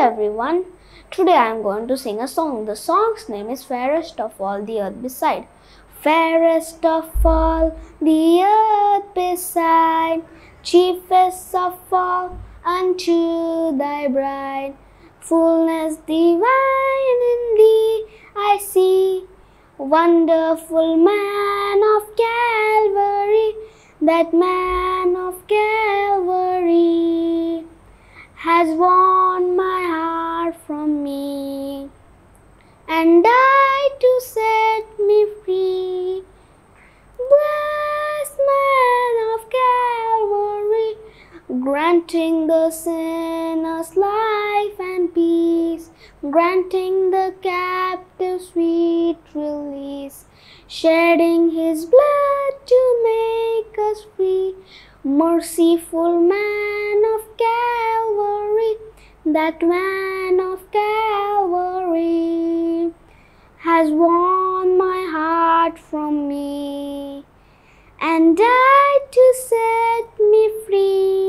everyone. Today I am going to sing a song. The song's name is Fairest of All the Earth Beside. Fairest of all the earth beside, chiefest of all unto thy bride. Fullness divine in thee I see, wonderful man of Calvary, that man of Calvary has won and died to set me free. Blessed man of Calvary, granting the sinner's life and peace, granting the captive sweet release, shedding his blood to make us free. Merciful man of Calvary, that man of Calvary has won my heart from me and died to set me free.